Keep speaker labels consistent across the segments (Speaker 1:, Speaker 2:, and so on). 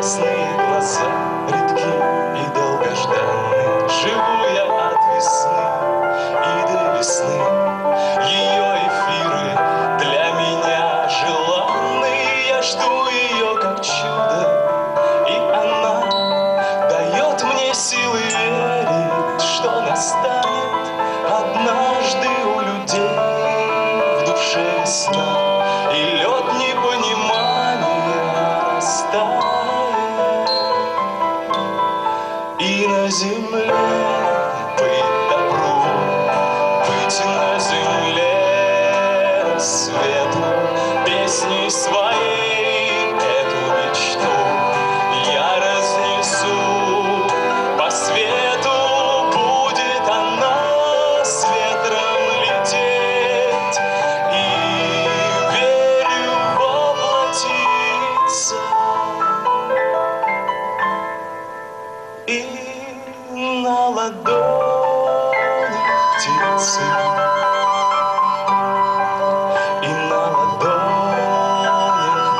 Speaker 1: ясные глаза редки и долгожданные. Живу я от весны и до весны. Ее эфиры для меня желанны. Я жду ее как чудо, и она дает мне силы верить, что настанет однажды у людей в душе весна. И на земле быть добру, быть на земле свету, песней своей птицы, И на ладонях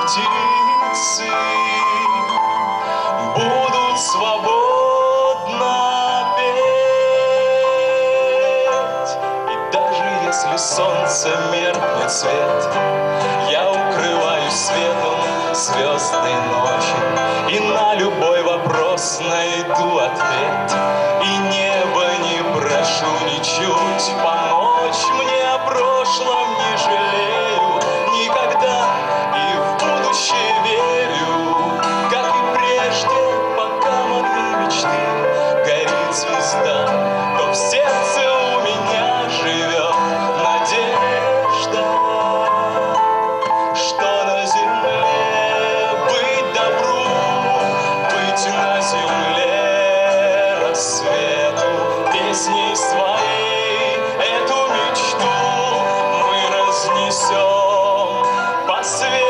Speaker 1: птицы Будут свободно петь. И даже если солнце меркнет свет, Я укрываюсь светом звездной ночи И на любой вопрос найду ответ прошлом не жалею никогда И в будущее верю, как и прежде Пока моей мечты горит звезда То в сердце у меня живет надежда что на земле быть добру, быть на земле рассвету, песней своей свет.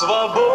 Speaker 1: свободно